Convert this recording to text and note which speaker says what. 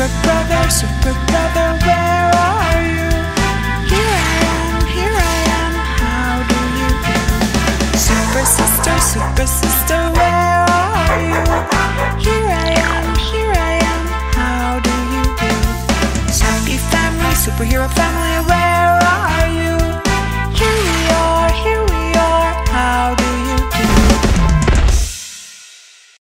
Speaker 1: good brother, so good brother, where are you? Here I am, here I am, how do you do? Super sister, super sister, where are you? Here I am, here I am, how do you do? Happy family, superhero family, where